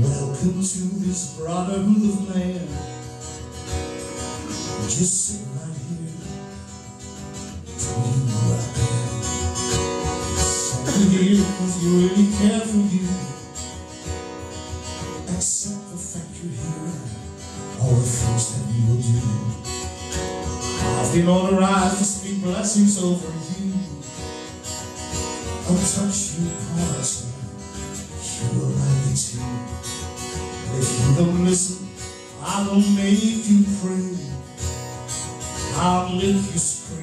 welcome to this brotherhood of man. Just sit right here till you right there. Sit here because you really care for you. Accept the fact you're here all the things that you will do. I've been on the rise to speak blessings over you. I'll touch you, promise you will like it too. Don't listen, I will make you pray. I'll make you scream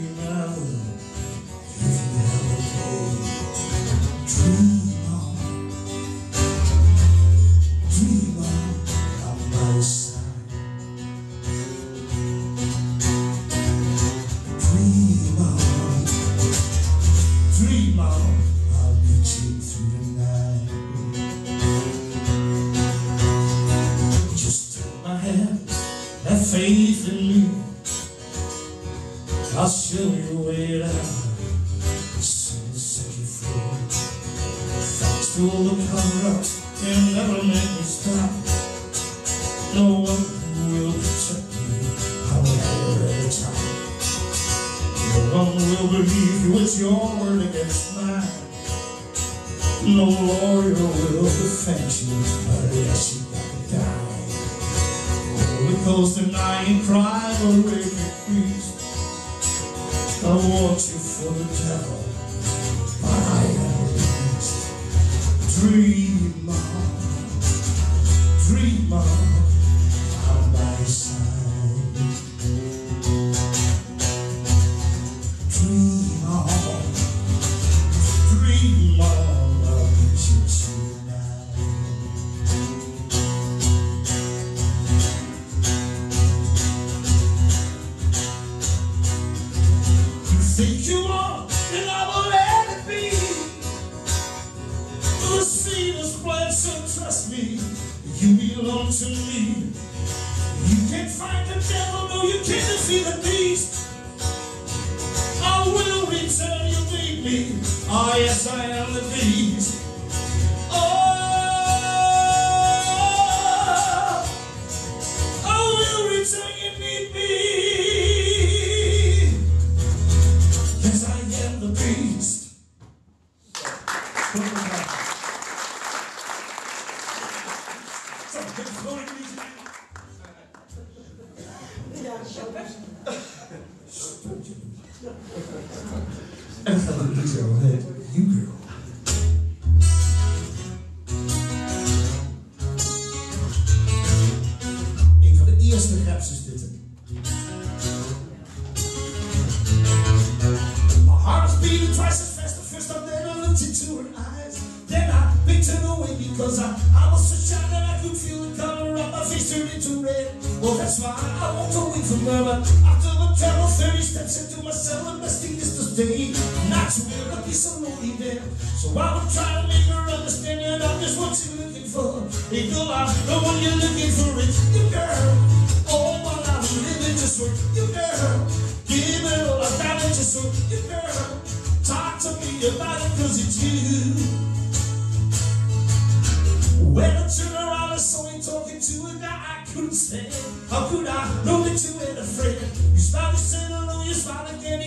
have faith in me. I'll show you down, soon set you free. Thanks to all the cover-ups, they'll never make me stop. No one will protect you, I will have you every time. No one will believe you, it's your word against mine. No lawyer will defend you unless you gotta die. Holy Ghost denying crime or rape increase. I want you for the devil, but I am the beast. Dream on, dream on, by your side. Think you want, and I will let it be. The trust me, you belong to me. You can't fight the devil, no, you can't defeat the beast. Een van de eerste raps is dit. My heart was beating twice as fast the first time that I looked into her eyes. Then I picked her away because I, I was so shy that I could feel the color of my face turn into red. Well, that's why I walked away from. But after the travel 30 steps into my cell, and best thing is to stay. Not to be so lonely there. So I would try to make her understand that I'm just what you're looking for. Hey, girl, know what you're looking for. It's you, girl. Oh, while I'm living just for you, girl. Give it all I got just for you, girl. Talk to me about it, cause it's you.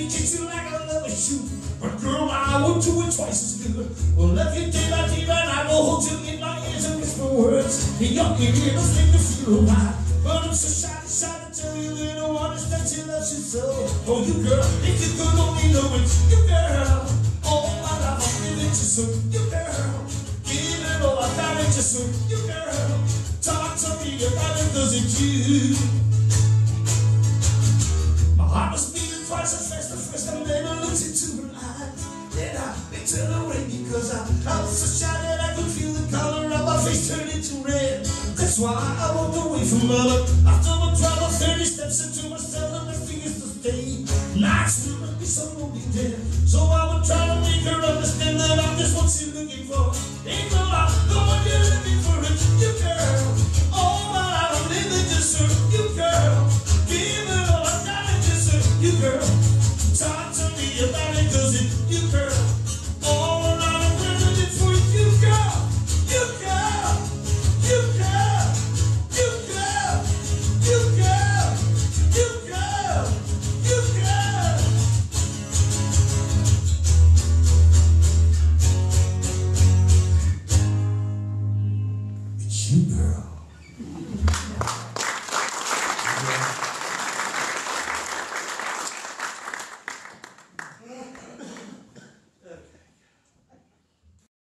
He kicked you like a leather shoe. But girl, I won't do it twice as good. Well, if you day by day, and I will hold you in my ears and whisper words in your ear to make you feel alive. But I'm so shy, shy to tell you that I want to that you love you so. Oh, you girl, if you could only know it's you, girl. Oh, my love, I'm giving you so, you girl. Give it all I got it just so you girl Talk to me about it cause it's you why I walked away from her